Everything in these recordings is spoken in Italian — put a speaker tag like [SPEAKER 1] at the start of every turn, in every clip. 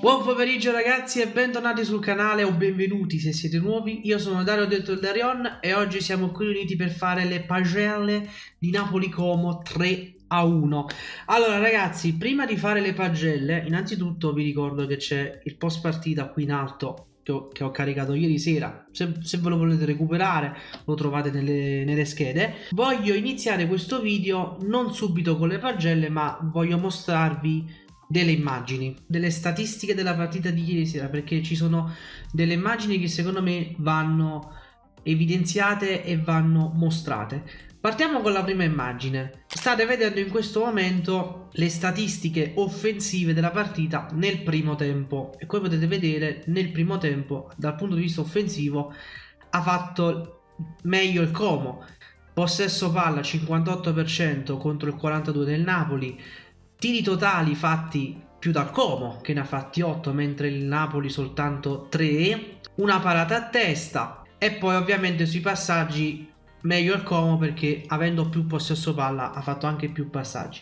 [SPEAKER 1] Buon pomeriggio ragazzi e bentornati sul canale o benvenuti se siete nuovi. Io sono Dario Detto Darion e oggi siamo qui riuniti per fare le pagelle di Napoli Como 3 a 1. Allora ragazzi, prima di fare le pagelle, innanzitutto vi ricordo che c'è il post partita qui in alto che ho, che ho caricato ieri sera. Se, se, ve lo volete recuperare, lo trovate nelle, nelle schede. Voglio iniziare questo video non subito con le pagelle, ma voglio mostrarvi delle immagini, delle statistiche della partita di ieri sera, perché ci sono delle immagini che secondo me vanno evidenziate e vanno mostrate. Partiamo con la prima immagine. State vedendo in questo momento le statistiche offensive della partita nel primo tempo e come potete vedere nel primo tempo dal punto di vista offensivo ha fatto meglio il Como. Possesso palla 58% contro il 42% del Napoli, tiri totali fatti più dal Como che ne ha fatti 8 mentre il Napoli soltanto 3, una parata a testa e poi ovviamente sui passaggi meglio il Como perché avendo più possesso palla ha fatto anche più passaggi.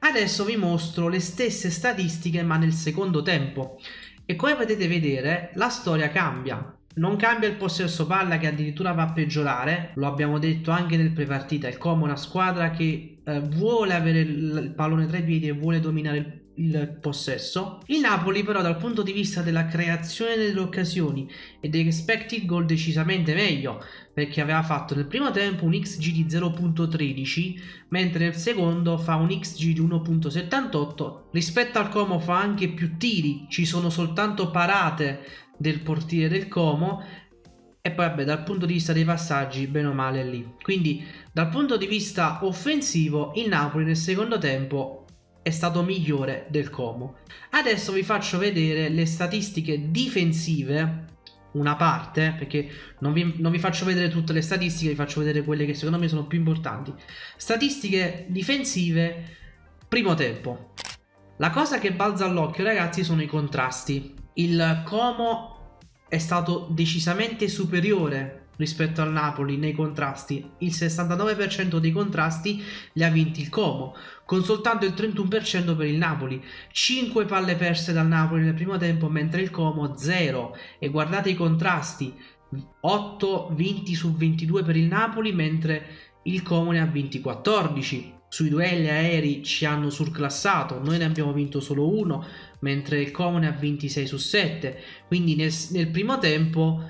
[SPEAKER 1] Adesso vi mostro le stesse statistiche ma nel secondo tempo e come potete vedere la storia cambia. Non cambia il possesso palla che addirittura va a peggiorare, lo abbiamo detto anche nel prepartita, il Como è una squadra che eh, vuole avere il pallone tra i piedi e vuole dominare il il possesso. Il Napoli però dal punto di vista della creazione delle occasioni e degli expected goal decisamente meglio perché aveva fatto nel primo tempo un XG di 0.13 mentre nel secondo fa un XG di 1.78 rispetto al Como fa anche più tiri ci sono soltanto parate del portiere del Como e poi vabbè dal punto di vista dei passaggi bene o male lì quindi dal punto di vista offensivo il Napoli nel secondo tempo è stato migliore del Como. Adesso vi faccio vedere le statistiche difensive, una parte, perché non vi, non vi, faccio vedere tutte le statistiche, vi faccio vedere quelle che secondo me sono più importanti. Statistiche difensive, primo tempo. La cosa che balza all'occhio ragazzi sono i contrasti. Il Como è stato decisamente superiore rispetto al Napoli nei contrasti. Il 69% dei contrasti li ha vinti il Como, con soltanto il 31% per il Napoli. 5 palle perse dal Napoli nel primo tempo, mentre il Como 0. E guardate i contrasti, 8 vinti su 22 per il Napoli, mentre il Como ne ha vinti 14. Sui duelli aerei ci hanno surclassato, noi ne abbiamo vinto solo uno, mentre il Como ne ha vinti 6 su 7. Quindi nel, nel primo tempo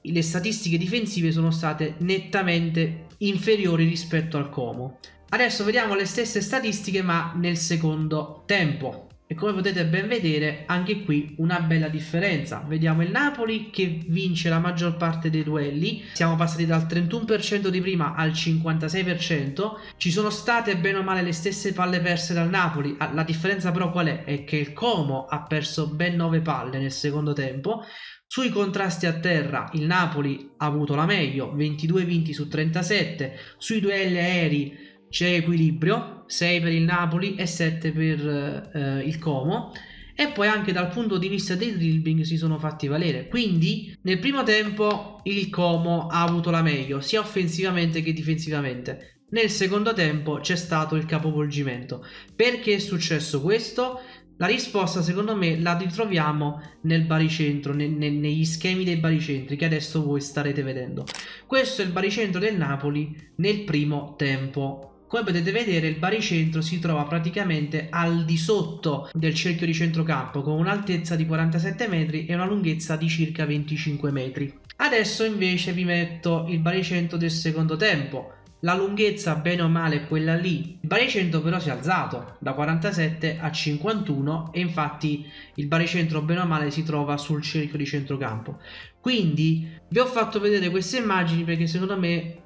[SPEAKER 1] le statistiche difensive sono state nettamente inferiori rispetto al Como. Adesso vediamo le stesse statistiche ma nel secondo tempo. E come potete ben vedere, anche qui una bella differenza. Vediamo il Napoli che vince la maggior parte dei duelli. Siamo passati dal 31% di prima al 56%. Ci sono state bene o male le stesse palle perse dal Napoli. Ah, la differenza però qual è? È che il Como ha perso ben 9 palle nel secondo tempo. Sui contrasti a terra il Napoli ha avuto la meglio, 22 vinti su 37. Sui duelli aerei c'è equilibrio, 6 per il Napoli e 7 per eh, il Como. E poi anche dal punto di vista dei dribbling si sono fatti valere. Quindi nel primo tempo il Como ha avuto la meglio, sia offensivamente che difensivamente. Nel secondo tempo c'è stato il capovolgimento. Perché è successo questo? La risposta secondo me la ritroviamo nel baricentro, ne, ne, negli schemi dei baricentri che adesso voi starete vedendo. Questo è il baricentro del Napoli nel primo tempo. Come potete vedere il baricentro si trova praticamente al di sotto del cerchio di centrocampo con un'altezza di 47 metri e una lunghezza di circa 25 metri. Adesso invece vi metto il baricentro del secondo tempo la lunghezza bene o male è quella lì. Il baricentro però si è alzato da 47 a 51 e infatti il baricentro bene o male si trova sul cerchio di centrocampo. Quindi vi ho fatto vedere queste immagini perché secondo me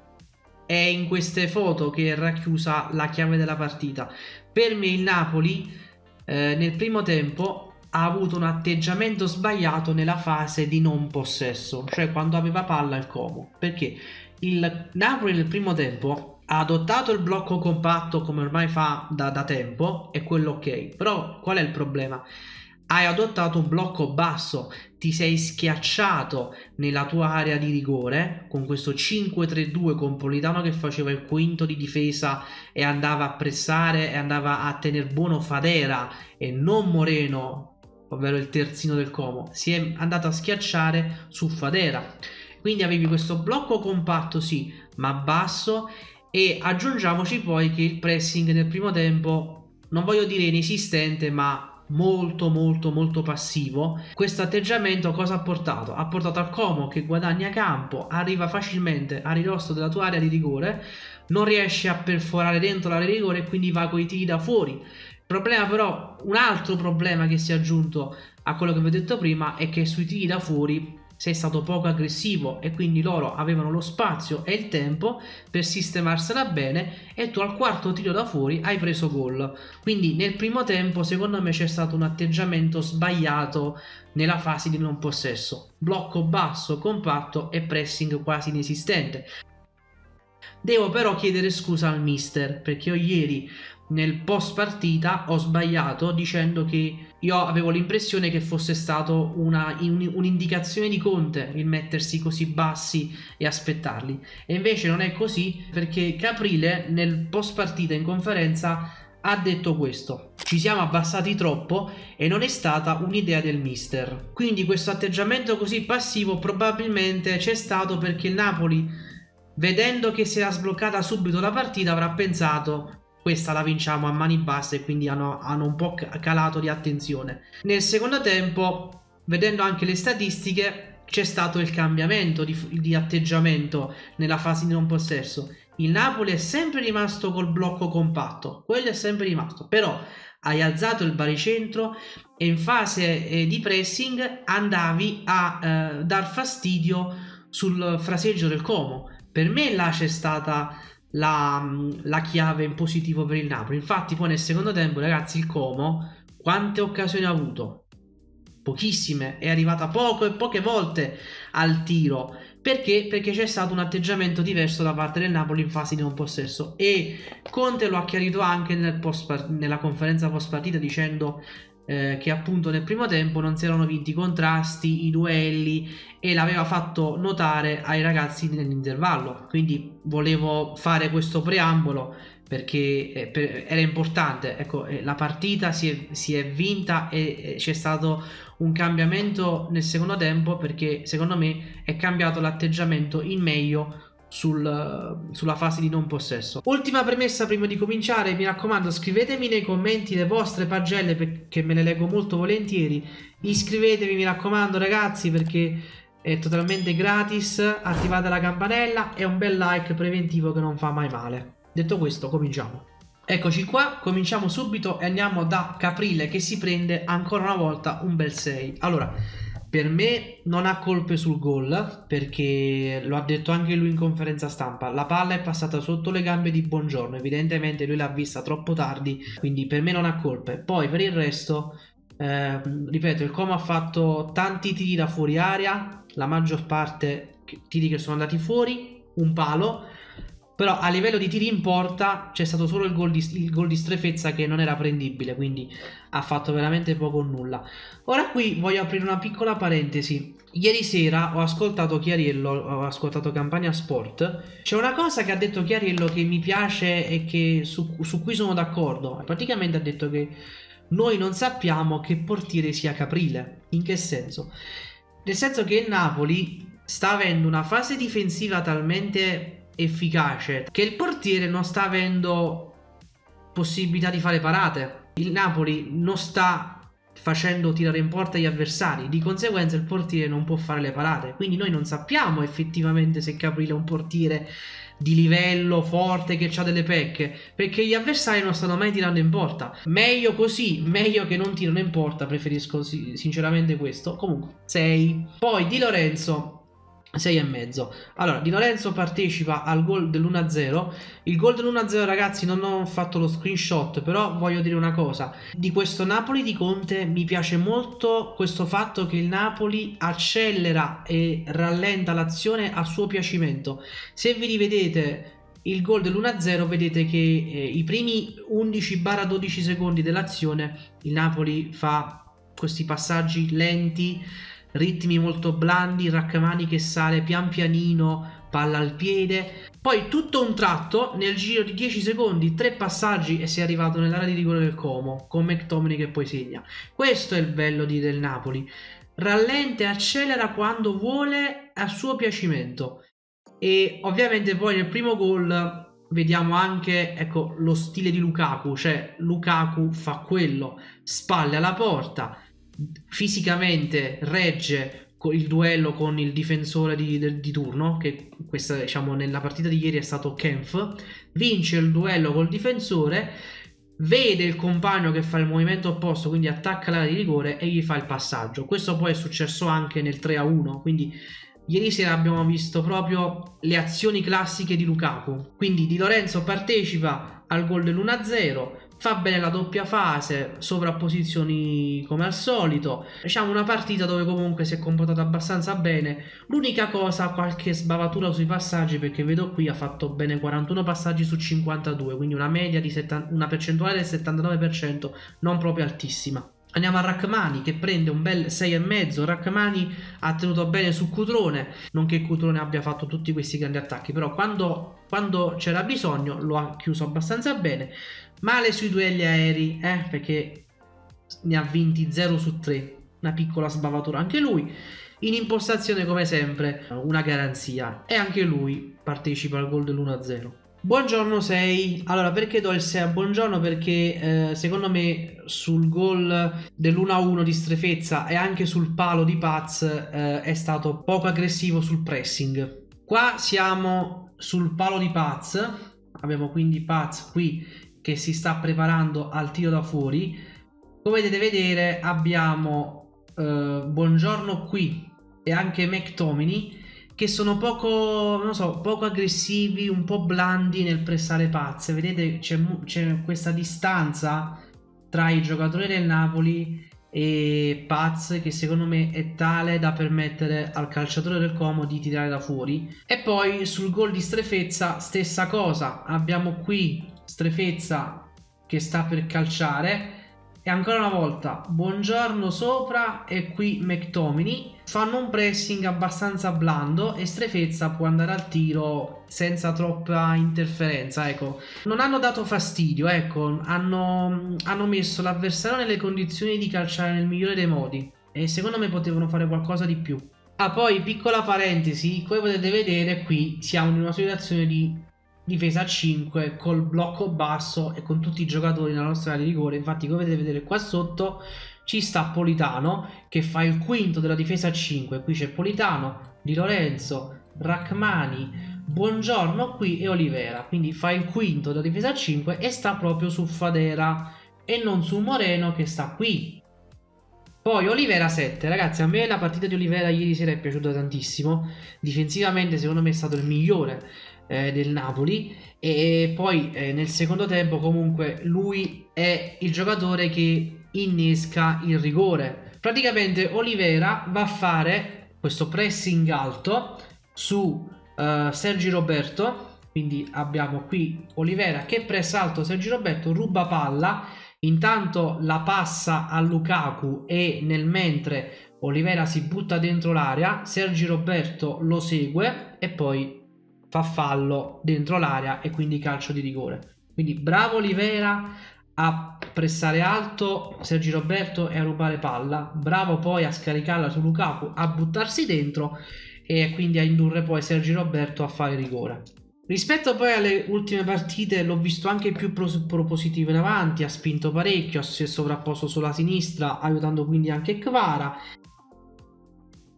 [SPEAKER 1] è in queste foto che è racchiusa la chiave della partita. Per me il Napoli eh, nel primo tempo ha avuto un atteggiamento sbagliato nella fase di non possesso, cioè quando aveva palla al Como. Perché? il Napoli nel primo tempo ha adottato il blocco compatto come ormai fa da, da tempo e quello ok. Però qual è il problema? Hai adottato un blocco basso, ti sei schiacciato nella tua area di rigore con questo 5-3-2 con Politano che faceva il quinto di difesa e andava a pressare e andava a tenere buono Fadera e non Moreno ovvero il terzino del Como, si è andato a schiacciare su Fadera. Quindi avevi questo blocco compatto, sì, ma basso e aggiungiamoci poi che il pressing nel primo tempo, non voglio dire inesistente, ma molto molto molto passivo questo atteggiamento cosa ha portato? ha portato al Como che guadagna campo arriva facilmente a ridosso della tua area di rigore non riesce a perforare dentro l'area di rigore e quindi va con i tiri da fuori problema però un altro problema che si è aggiunto a quello che vi ho detto prima è che sui tiri da fuori sei stato poco aggressivo e quindi loro avevano lo spazio e il tempo per sistemarsela bene e tu al quarto tiro da fuori hai preso gol. Quindi nel primo tempo secondo me c'è stato un atteggiamento sbagliato nella fase di non possesso. Blocco basso, compatto e pressing quasi inesistente. Devo però chiedere scusa al mister perché io ieri nel post partita ho sbagliato dicendo che io avevo l'impressione che fosse un, un'indicazione di Conte il mettersi così bassi e aspettarli. E invece non è così perché Caprile nel post partita in conferenza ha detto questo. Ci siamo abbassati troppo e non è stata un'idea del mister. Quindi questo atteggiamento così passivo probabilmente c'è stato perché il Napoli vedendo che si era sbloccata subito la partita avrà pensato questa la vinciamo a mani basse e quindi hanno, hanno un po' calato di attenzione. Nel secondo tempo, vedendo anche le statistiche, c'è stato il cambiamento di, di, atteggiamento nella fase di non possesso. Il Napoli è sempre rimasto col blocco compatto, quello è sempre rimasto, però hai alzato il baricentro e in fase eh, di pressing andavi a eh, dar fastidio sul fraseggio del Como. Per me là c'è stata la, la, chiave in positivo per il Napoli. Infatti, poi nel secondo tempo, ragazzi, il Como quante occasioni ha avuto? Pochissime, è arrivata poco e poche volte al tiro. Perché? Perché c'è stato un atteggiamento diverso da parte del Napoli in fase di non possesso e Conte lo ha chiarito anche nel post, nella conferenza post partita dicendo eh, che appunto nel primo tempo non si erano vinti i contrasti, i duelli e l'aveva fatto notare ai ragazzi nell'intervallo. Quindi volevo fare questo preambolo perché eh, era importante. Ecco, eh, la partita si è, si è vinta e eh, c'è stato un cambiamento nel secondo tempo perché secondo me è cambiato l'atteggiamento in meglio sul, sulla fase di non possesso. Ultima premessa prima di cominciare, mi raccomando scrivetemi nei commenti le vostre pagelle perché me le leggo molto volentieri. Iscrivetevi mi raccomando ragazzi perché è totalmente gratis, attivate la campanella e un bel like preventivo che non fa mai male. Detto questo cominciamo. Eccoci qua, cominciamo subito e andiamo da Caprile che si prende ancora una volta un bel 6. Allora, per me non ha colpe sul gol perché lo ha detto anche lui in conferenza stampa. La palla è passata sotto le gambe di Buongiorno. Evidentemente lui l'ha vista troppo tardi, quindi per me non ha colpe. Poi per il resto, eh, ripeto, il Como ha fatto tanti tiri da fuori area, la maggior parte tiri che sono andati fuori, un palo però a livello di tiri in porta c'è stato solo il gol, di, il gol di strefezza che non era prendibile, quindi ha fatto veramente poco o nulla. Ora qui voglio aprire una piccola parentesi. Ieri sera ho ascoltato Chiariello, ho ascoltato Campania Sport. C'è una cosa che ha detto Chiariello che mi piace e che, su, su cui sono d'accordo. Praticamente ha detto che noi non sappiamo che portiere sia Caprile. In che senso? Nel senso che il Napoli sta avendo una fase difensiva talmente efficace che il portiere non sta avendo possibilità di fare parate. Il Napoli non sta facendo tirare in porta gli avversari, di conseguenza il portiere non può fare le parate. Quindi noi non sappiamo effettivamente se Caprile è un portiere di livello forte che ha delle pecche perché gli avversari non stanno mai tirando in porta meglio così meglio che non tirano in porta preferisco sinceramente questo comunque 6 poi di Lorenzo 6 e mezzo. Allora, Di Lorenzo partecipa al gol dell'1-0. Il gol dell'1-0, ragazzi, non ho fatto lo screenshot, però voglio dire una cosa. Di questo Napoli di Conte mi piace molto questo fatto che il Napoli accelera e rallenta l'azione a suo piacimento. Se vi rivedete il gol dell'1-0 vedete che eh, i primi 11-12 secondi dell'azione il Napoli fa questi passaggi lenti ritmi molto blandi, Rachmani che sale pian pianino, palla al piede. Poi tutto un tratto, nel giro di 10 secondi, tre passaggi e si è arrivato nell'area di rigore del Como, con McTominay che poi segna. Questo è il bello di del Napoli. Rallenta e accelera quando vuole a suo piacimento. E ovviamente poi nel primo gol vediamo anche ecco, lo stile di Lukaku, cioè Lukaku fa quello, spalle alla porta, fisicamente regge il duello con il difensore di, di, di, turno, che questa diciamo nella partita di ieri è stato Kempf, vince il duello col difensore, vede il compagno che fa il movimento opposto, quindi attacca l'area di rigore e gli fa il passaggio. Questo poi è successo anche nel 3 a 1, quindi Ieri sera abbiamo visto proprio le azioni classiche di Lukaku. Quindi Di Lorenzo partecipa al gol dell'1-0, fa bene la doppia fase, sovrapposizioni come al solito. Diciamo una partita dove comunque si è comportato abbastanza bene. L'unica cosa, qualche sbavatura sui passaggi, perché vedo qui ha fatto bene 41 passaggi su 52, quindi una media di 70, una percentuale del 79%, non proprio altissima. Andiamo a Rachmani che prende un bel 6,5. Rachmani ha tenuto bene su Cutrone. Non che Cutrone abbia fatto tutti questi grandi attacchi, però quando, quando c'era bisogno lo ha chiuso abbastanza bene. Male sui duelli aerei, eh, perché ne ha vinti 0 su 3. Una piccola sbavatura anche lui. In impostazione, come sempre, una garanzia. E anche lui partecipa al gol dell'1-0. Buongiorno 6. Allora, perché do il 6 a buongiorno? Perché eh, secondo me sul gol dell'1-1 di Strefezza e anche sul palo di Paz eh, è stato poco aggressivo sul pressing. Qua siamo sul palo di Paz. Abbiamo quindi Paz qui che si sta preparando al tiro da fuori. Come potete vedere abbiamo eh, Buongiorno qui e anche McTominay che sono poco, non so, poco aggressivi, un po' blandi nel pressare pazze. Vedete, c'è, c'è questa distanza tra i giocatori del Napoli e Paz che secondo me è tale da permettere al calciatore del Como di tirare da fuori. E poi sul gol di Strefezza, stessa cosa. Abbiamo qui Strefezza che sta per calciare e ancora una volta, buongiorno sopra e qui McTominay. Fanno un pressing abbastanza blando e Strefezza può andare al tiro senza troppa interferenza. Ecco, non hanno dato fastidio, ecco, hanno, hanno messo l'avversario nelle condizioni di calciare nel migliore dei modi. E secondo me potevano fare qualcosa di più. Ah, poi piccola parentesi, come potete vedere qui siamo in una situazione di difesa a 5 col blocco basso e con tutti i giocatori nella nostra area di rigore infatti come potete vedere qua sotto ci sta Politano che fa il quinto della difesa a 5 qui c'è Politano, Di Lorenzo, Rachmani Buongiorno qui e Olivera. Quindi fa il quinto della difesa a 5 e sta proprio su Fadera e non su Moreno che sta qui. Poi Olivera 7, ragazzi, a me la partita di Olivera ieri sera è piaciuta tantissimo. Difensivamente, secondo me, è stato il migliore eh, del Napoli. E poi eh, nel secondo tempo comunque lui è il giocatore che innesca il rigore. Praticamente Olivera va a fare questo pressing alto su uh, Sergi Roberto, quindi abbiamo qui Olivera che pressa alto Sergi Roberto, ruba palla, intanto la passa a Lukaku e nel mentre Olivera si butta dentro l'area, Sergi Roberto lo segue e poi fa fallo dentro l'area e quindi calcio di rigore. Quindi bravo Olivera a pressare alto Sergi Roberto e a rubare palla, bravo poi a scaricarla su Lukaku, a buttarsi dentro e quindi a indurre poi Sergi Roberto a fare rigore. Rispetto poi alle ultime partite l'ho visto anche più propositivo in avanti, ha spinto parecchio, si è sovrapposto sulla sinistra aiutando quindi anche Kvara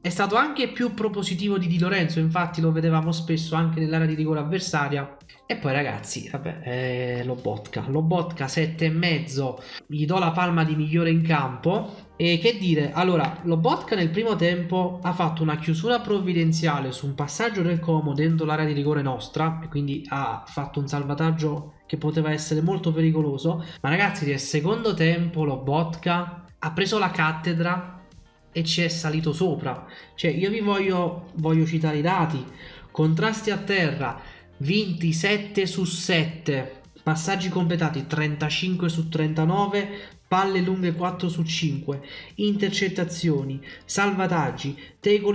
[SPEAKER 1] è stato anche più propositivo di Di Lorenzo, infatti lo vedevamo spesso anche nell'area di rigore avversaria. E poi ragazzi, vabbè, eh, Lobotka, Lobotka 7,5, gli do la palma di migliore in campo. E che dire, allora, Lobotka nel primo tempo ha fatto una chiusura provvidenziale su un passaggio del Como dentro l'area di rigore nostra, e quindi ha fatto un salvataggio che poteva essere molto pericoloso. Ma ragazzi, nel secondo tempo Lobotka ha preso la cattedra e ci è salito sopra. Cioè, io vi voglio, voglio citare i dati. Contrasti a terra 27 su 7, passaggi completati 35 su 39, palle lunghe 4 su 5, intercettazioni, salvataggi,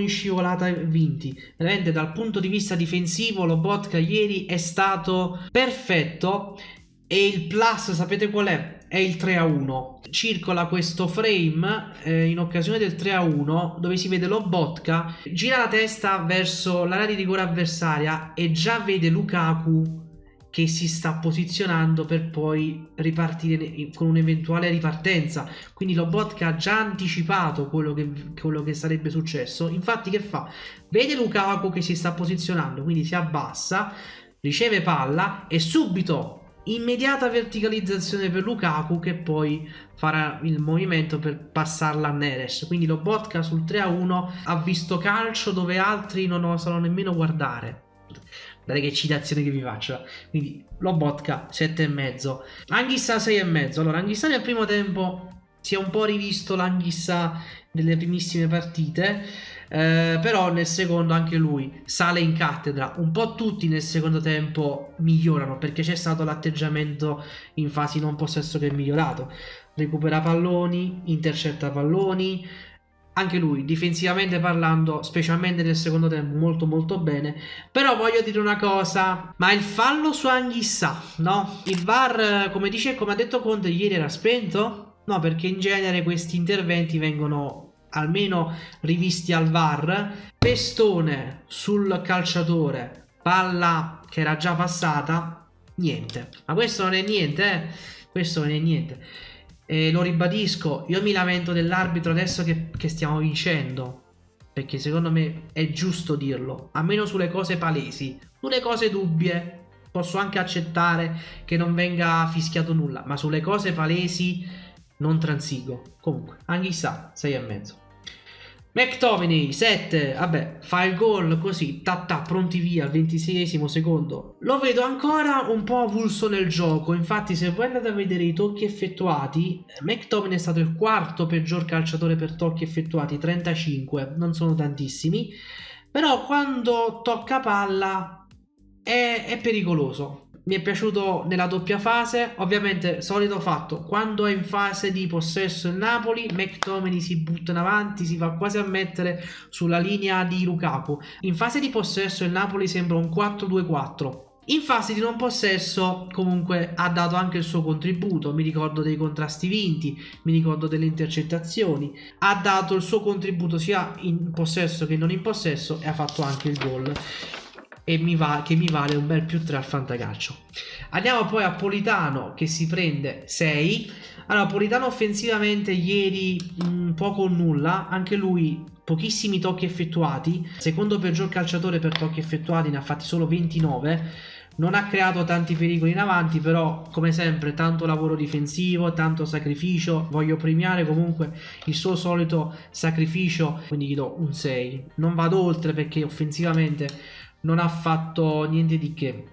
[SPEAKER 1] in scivolata vinti. Veramente dal punto di vista difensivo Lobotka ieri è stato perfetto e il plus sapete qual è? È il 3 a 1. Circola questo frame eh, in occasione del 3 a 1 dove si vede Lobotka, gira la testa verso l'area di rigore avversaria e già vede Lukaku che si sta posizionando per poi ripartire con un'eventuale ripartenza. Quindi Lobotka ha già anticipato quello che, quello che, sarebbe successo. Infatti, che fa? Vede Lukaku che si sta posizionando, quindi si abbassa, riceve palla e subito immediata verticalizzazione per Lukaku che poi farà il movimento per passarla a Neres. Quindi Lobotka sul 3 a 1 ha visto calcio dove altri non osano nemmeno guardare Guardate che citazione che vi faccio. Quindi Lobotka 7,5. Anghissa 6,5. Allora, Anghissa nel primo tempo si è un po' rivisto l'Anghissa delle primissime partite. Eh, però nel secondo anche lui sale in cattedra. Un po' tutti nel secondo tempo migliorano perché c'è stato l'atteggiamento in fasi non possesso che è migliorato. Recupera palloni, intercetta palloni, anche lui difensivamente parlando, specialmente nel secondo tempo, molto molto bene. Però voglio dire una cosa, ma il fallo su Anghissà, no? Il VAR, come dice, come ha detto Conte ieri era spento? No, perché in genere questi interventi vengono almeno rivisti al VAR. Pestone sul calciatore, palla che era già passata, niente. Ma questo non è niente, eh? Questo non è niente. E lo ribadisco, io mi lamento dell'arbitro adesso che, che stiamo vincendo. Perché secondo me è giusto dirlo. Almeno sulle cose palesi. Sulle cose dubbie posso anche accettare che non venga fischiato nulla. Ma sulle cose palesi non transigo. Comunque, anche sa, 6 e mezzo. McTominay 7, vabbè, fa il gol così, ta ta, pronti via al 26 secondo. Lo vedo ancora un po' avulso nel gioco, infatti se voi andate a vedere i tocchi effettuati, McTominay è stato il quarto peggior calciatore per tocchi effettuati, 35, non sono tantissimi, però quando tocca palla è, è pericoloso mi è piaciuto nella doppia fase. Ovviamente, solito fatto, quando è in fase di possesso il Napoli, McTominay si butta in avanti, si va quasi a mettere sulla linea di Lukaku. In fase di possesso il Napoli sembra un 4-2-4. In fase di non possesso comunque ha dato anche il suo contributo, mi ricordo dei contrasti vinti, mi ricordo delle intercettazioni, ha dato il suo contributo sia in possesso che non in possesso e ha fatto anche il gol e mi va, che mi vale un bel più 3 al fantacalcio. Andiamo poi a Politano che si prende 6. Allora, Politano offensivamente ieri mh, mm, poco o nulla, anche lui pochissimi tocchi effettuati, secondo peggior calciatore per tocchi effettuati ne ha fatti solo 29. Non ha creato tanti pericoli in avanti, però come sempre tanto lavoro difensivo, tanto sacrificio. Voglio premiare comunque il suo solito sacrificio, quindi gli do un 6. Non vado oltre perché offensivamente non ha fatto niente di che.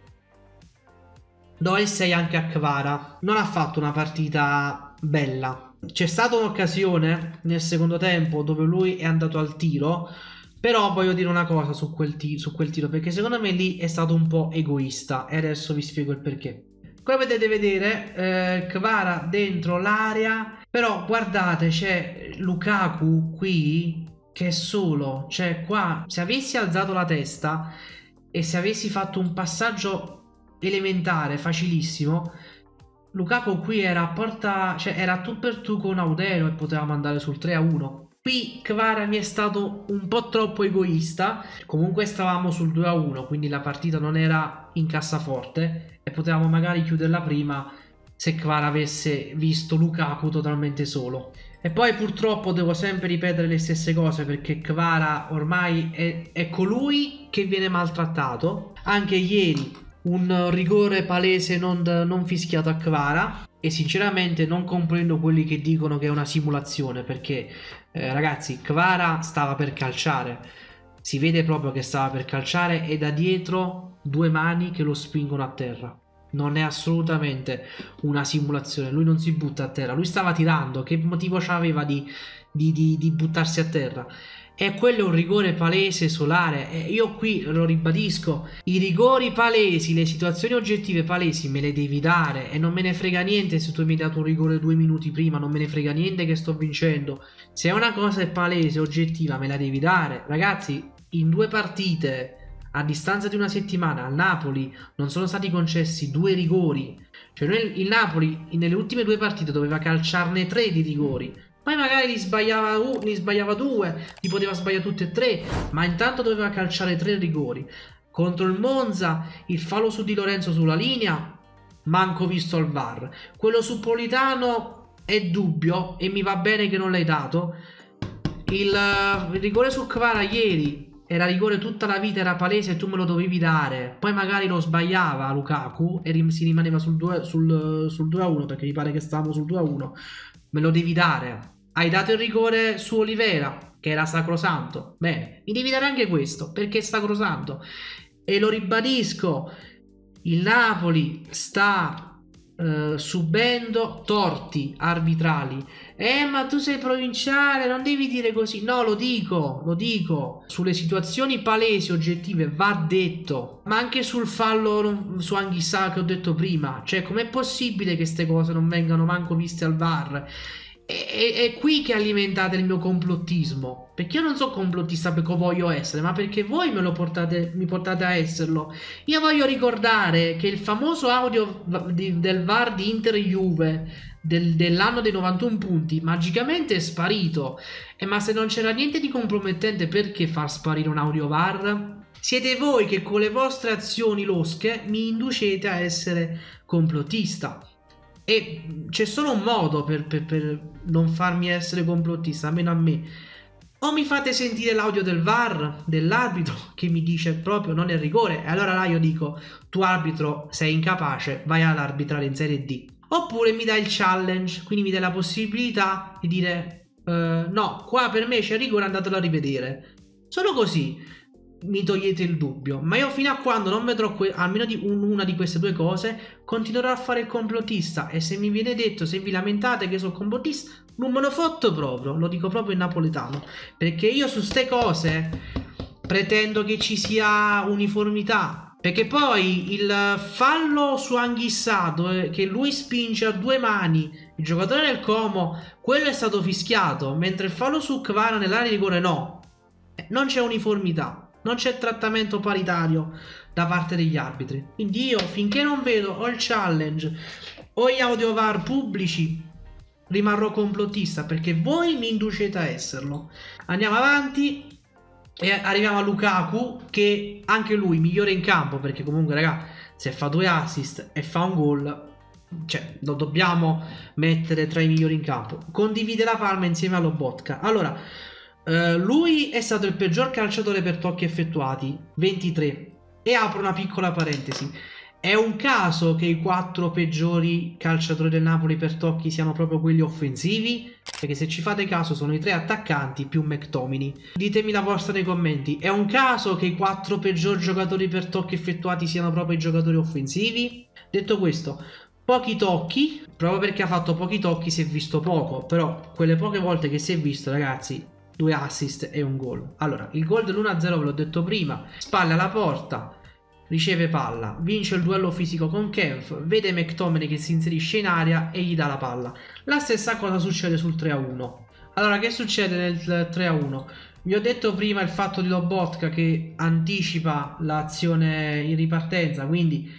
[SPEAKER 1] Do il 6 anche a Kvara. Non ha fatto una partita bella. C'è stata un'occasione nel secondo tempo dove lui è andato al tiro. Però voglio dire una cosa su quel, su quel tiro. Perché secondo me lì è stato un po' egoista. E adesso vi spiego il perché. Come potete vedere, eh, Kvara dentro l'area. Però guardate, c'è Lukaku qui che è solo. Cioè, qua, se avessi alzato la testa e se avessi fatto un passaggio elementare, facilissimo, Lukaku qui era a porta, cioè era tu per tu con Audero e potevamo andare sul 3 a 1. Qui Kvara mi è stato un po' troppo egoista. Comunque stavamo sul 2 a 1, quindi la partita non era in cassaforte e potevamo magari chiuderla prima se Kvara avesse visto Lukaku totalmente solo. E poi purtroppo devo sempre ripetere le stesse cose perché Kvara ormai è, è colui che viene maltrattato. Anche ieri un rigore palese non, non fischiato a Kvara. E sinceramente non comprendo quelli che dicono che è una simulazione perché eh, ragazzi Kvara stava per calciare. Si vede proprio che stava per calciare e da dietro due mani che lo spingono a terra non è assolutamente una simulazione. Lui non si butta a terra, lui stava tirando. Che motivo c'aveva di, di, di, di buttarsi a terra? e quello è un rigore palese solare. E io qui lo ribadisco: i rigori palesi, le situazioni oggettive palesi me le devi dare. E non me ne frega niente se tu mi hai dato un rigore due minuti prima. Non me ne frega niente che sto vincendo. Se una cosa è palese, oggettiva, me la devi dare. Ragazzi, in due partite. A distanza di una settimana al Napoli non sono stati concessi due rigori. Cioè, noi, il Napoli nelle ultime due partite doveva calciarne tre di rigori poi magari li sbagliava, uh, li sbagliava due, li poteva sbagliare tutti e tre, ma intanto doveva calciare tre rigori. Contro il Monza, il fallo su Di Lorenzo sulla linea, manco visto al VAR. Quello su Politano è dubbio e mi va bene che non l'hai dato. Il, uh, il rigore su Kvara ieri era rigore tutta la vita, era palese e tu me lo dovevi dare. Poi magari lo sbagliava Lukaku e si rimaneva sul 2, sul, sul 2 a 1 perché mi pare che stavamo sul 2 a 1 me lo devi dare. Hai dato il rigore su Olivera, che era sacrosanto. Bene, mi devi dare anche questo, perché è sacrosanto. E lo ribadisco, il Napoli sta eh, subendo torti arbitrali. Eh, ma tu sei provinciale, non devi dire così. No, lo dico, lo dico. Sulle situazioni palesi, oggettive, va detto. Ma anche sul fallo su Anghissà che ho detto prima. Cioè, com'è possibile che queste cose non vengano manco viste al VAR? È, qui che alimentate il mio complottismo. Perché io non so complottista perché voglio essere, ma perché voi me lo portate, mi portate a esserlo. Io voglio ricordare che il famoso audio di, del VAR di Inter Juve del, dell'anno dei 91 punti magicamente è sparito. E ma se non c'era niente di compromettente, perché far sparire un audio VAR? Siete voi che con le vostre azioni losche mi inducete a essere complottista. E c'è solo un modo per, per, per non farmi essere complottista, almeno a me. O mi fate sentire l'audio del VAR, dell'arbitro, che mi dice proprio non è rigore, e allora là io dico, tu arbitro sei incapace, vai ad arbitrare in Serie D. Oppure mi dai il challenge, quindi mi dai la possibilità di dire, uh, no, qua per me c'è rigore, andatelo a rivedere. Solo così mi togliete il dubbio. Ma io fino a quando non vedrò que- almeno di un- una di queste due cose, continuerò a fare il complottista. E se mi viene detto, se vi lamentate che sono complottista, non me lo fotto proprio. Lo dico proprio in napoletano. Perché io su ste cose pretendo che ci sia uniformità. Perché poi il fallo su Anghissato eh, che lui spinge a due mani il giocatore del Como, quello è stato fischiato, mentre il fallo su Kvara nell'area di rigore no. Eh, non c'è uniformità. Non c'è trattamento paritario da parte degli arbitri. Quindi io finché non vedo o il challenge o gli audiovar pubblici rimarrò complottista perché voi mi inducete a esserlo. Andiamo avanti e arriviamo a Lukaku che anche lui migliore in campo perché comunque raga se fa due assist e fa un gol cioè lo dobbiamo mettere tra i migliori in campo. Condivide la palma insieme a Lobotka. Allora Uh, lui è stato il peggior calciatore per tocchi effettuati, 23. E apro una piccola parentesi. È un caso che i quattro peggiori calciatori del Napoli per tocchi siano proprio quelli offensivi? Perché se ci fate caso sono i tre attaccanti più McTomini. Ditemi la vostra nei commenti. È un caso che i quattro peggiori giocatori per tocchi effettuati siano proprio i giocatori offensivi? Detto questo, pochi tocchi, proprio perché ha fatto pochi tocchi si è visto poco, però quelle poche volte che si è visto ragazzi due assist e un gol. Allora, il gol dell'1-0 ve l'ho detto prima, spalle alla porta, riceve palla, vince il duello fisico con Kempf, vede McTominay che si inserisce in aria e gli dà la palla. La stessa cosa succede sul 3-1. Allora, che succede nel 3-1? Vi ho detto prima il fatto di Lobotka che anticipa l'azione in ripartenza, quindi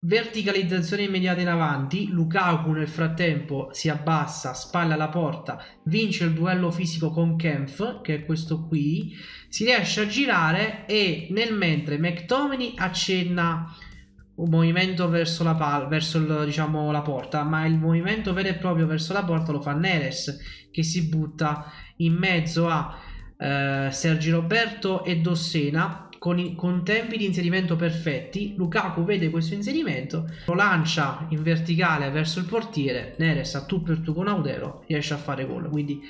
[SPEAKER 1] Verticalizzazione immediata in avanti, Lukaku nel frattempo si abbassa, spalla alla porta, vince il duello fisico con Kempf, che è questo qui, si riesce a girare e nel mentre McTominay accenna un movimento verso la, pal- verso il, diciamo, la porta, ma il movimento vero e proprio verso la porta lo fa Neres, che si butta in mezzo a eh, Sergi Roberto e Dossena con, i, con, tempi di inserimento perfetti, Lukaku vede questo inserimento, lo lancia in verticale verso il portiere, Neres a tu per tu con Audero, riesce a fare gol. Quindi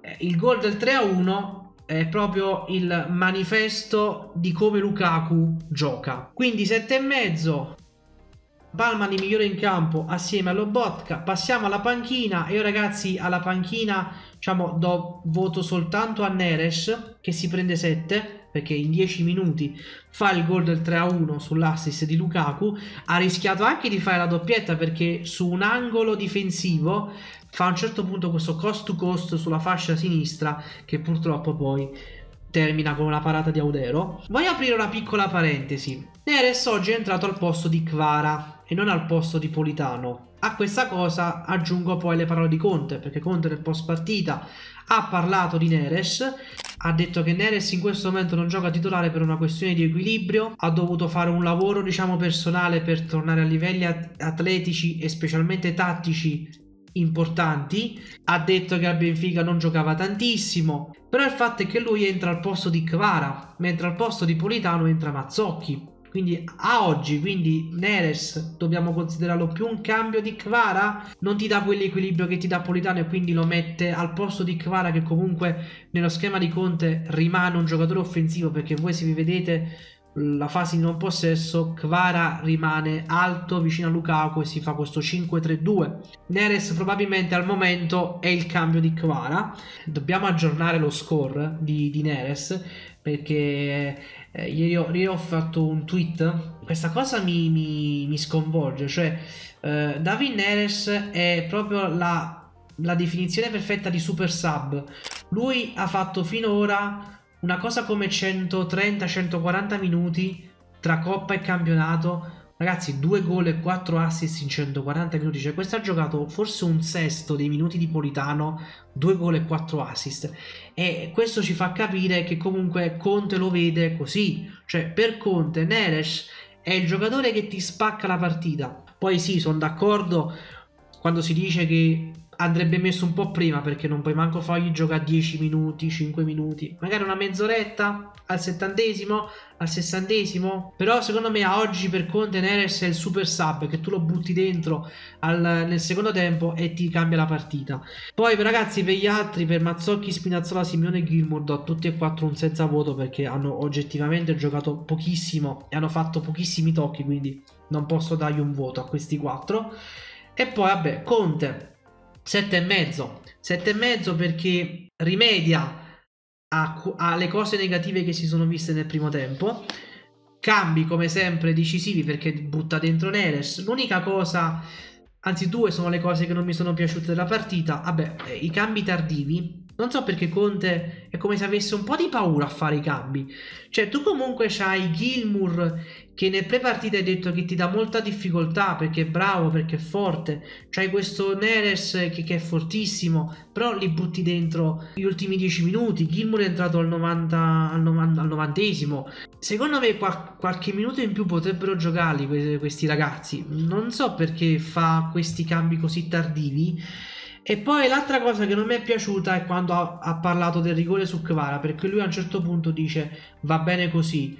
[SPEAKER 1] eh, il gol del 3-1 è proprio il manifesto di come Lukaku gioca. Quindi 7,5 Palman il migliore in campo assieme allo Botka. Passiamo alla panchina. Io ragazzi alla panchina diciamo do voto soltanto a Neres che si prende 7 perché in 10 minuti fa il gol del 3-1 sull'assist di Lukaku. Ha rischiato anche di fare la doppietta perché su un angolo difensivo fa a un certo punto questo cost to cost sulla fascia sinistra che purtroppo poi termina con una parata di Audero. Voglio aprire una piccola parentesi. Neres oggi è entrato al posto di Kvara e non al posto di Politano. A questa cosa aggiungo poi le parole di Conte, perché Conte nel post partita ha parlato di Neres, ha detto che Neres in questo momento non gioca titolare per una questione di equilibrio, ha dovuto fare un lavoro diciamo personale per tornare a livelli atletici e specialmente tattici importanti. Ha detto che a Benfica non giocava tantissimo. Però il fatto è che lui entra al posto di Kvara, mentre al posto di Politano entra Mazzocchi. Quindi a oggi, quindi Neres dobbiamo considerarlo più un cambio di Kvara, non ti dà quell'equilibrio che ti dà Politano e quindi lo mette al posto di Kvara che comunque nello schema di Conte rimane un giocatore offensivo perché voi se vi vedete la fase di non possesso, Kvara rimane alto vicino a Lukaku e si fa questo 5-3-2. Neres probabilmente al momento è il cambio di Kvara. Dobbiamo aggiornare lo score di, di Neres perché eh, ieri, ho, ieri, ho, fatto un tweet. Questa cosa mi, mi, mi sconvolge. Cioè, eh, David Neres è proprio la, la definizione perfetta di super sub. Lui ha fatto finora una cosa come 130-140 minuti tra Coppa e campionato. Ragazzi, due gol e quattro assist in 140 minuti. Cioè, questo ha giocato forse un sesto dei minuti di Politano, due gol e quattro assist. E questo ci fa capire che comunque Conte lo vede così. Cioè, per Conte, Neres è il giocatore che ti spacca la partita. Poi sì, sono d'accordo quando si dice che andrebbe messo un po' prima perché non puoi manco fargli giocare 10 minuti, 5 minuti, magari una mezz'oretta al settantesimo, al sessantesimo. Però secondo me a oggi per Conte Neres è il super sub che tu lo butti dentro al, nel secondo tempo e ti cambia la partita. Poi ragazzi per gli altri, per Mazzocchi, Spinazzola, Simeone e Gilmour do tutti e quattro un senza voto perché hanno oggettivamente giocato pochissimo e hanno fatto pochissimi tocchi quindi non posso dargli un voto a questi quattro. E poi vabbè, Conte 7,5. 7,5 perché rimedia alle cose negative che si sono viste nel primo tempo. Cambi come sempre decisivi perché butta dentro Neres. L'unica cosa, anzi due sono le cose che non mi sono piaciute della partita. Vabbè, eh, i cambi tardivi non so perché Conte è come se avesse un po' di paura a fare i cambi. Cioè, tu comunque c'hai Gilmour che nel pre-partita hai detto che ti dà molta difficoltà perché è bravo, perché è forte. C'hai questo Neres che, che, è fortissimo, però li butti dentro gli ultimi 10 minuti. Gilmour è entrato al 90 al, 90, al 90 Secondo me qual, qualche minuto in più potrebbero giocarli questi ragazzi. Non so perché fa questi cambi così tardivi. E poi l'altra cosa che non mi è piaciuta è quando ha, ha, parlato del rigore su Kvara, perché lui a un certo punto dice va bene così.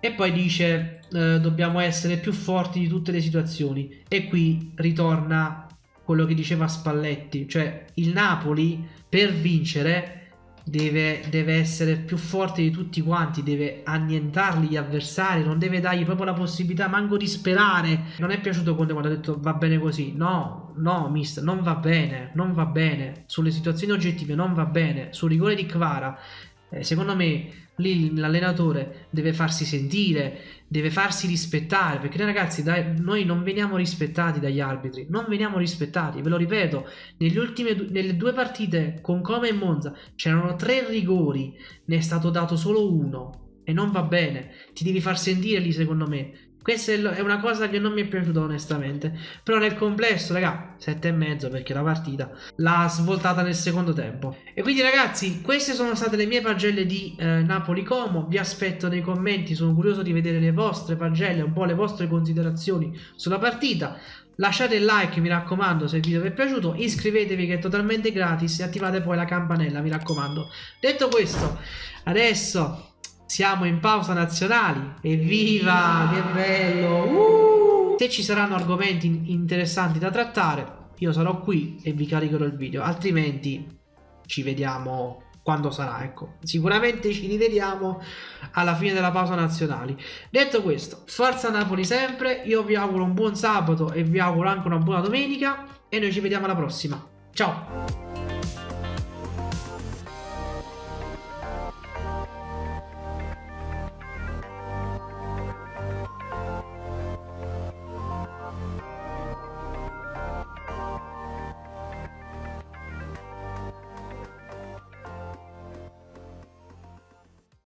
[SPEAKER 1] E poi dice eh, dobbiamo essere più forti di tutte le situazioni. E qui ritorna quello che diceva Spalletti, cioè il Napoli per vincere deve, deve, essere più forte di tutti quanti, deve annientarli gli avversari, non deve dargli proprio la possibilità manco di sperare. Non è piaciuto quando ha detto va bene così. No, no, mister, non va bene, non va bene. Sulle situazioni oggettive non va bene. Sul rigore di Kvara, eh, secondo me lì l'allenatore deve farsi sentire, deve farsi rispettare, perché noi ragazzi dai, noi non veniamo rispettati dagli arbitri, non veniamo rispettati, ve lo ripeto, ultime, nelle due partite con Come e Monza c'erano tre rigori, ne è stato dato solo uno e non va bene, ti devi far sentire lì secondo me, questa è una cosa che non mi è piaciuta onestamente. Però nel complesso, raga, 7,5 perché la partita l'ha svoltata nel secondo tempo. E quindi ragazzi, queste sono state le mie pagelle di eh, Napoli-Como. Vi aspetto nei commenti, sono curioso di vedere le vostre pagelle, un po' le vostre considerazioni sulla partita. Lasciate il like, mi raccomando, se il video vi è piaciuto. Iscrivetevi che è totalmente gratis e attivate poi la campanella, mi raccomando. Detto questo, adesso siamo in pausa nazionali. Evviva, che bello! Uh! Se ci saranno argomenti interessanti da trattare, io sarò qui e vi caricherò il video. Altrimenti ci vediamo quando sarà, ecco. Sicuramente ci rivediamo alla fine della pausa nazionali. Detto questo, forza Napoli sempre, io vi auguro un buon sabato e vi auguro anche una buona domenica e noi ci vediamo alla prossima. Ciao!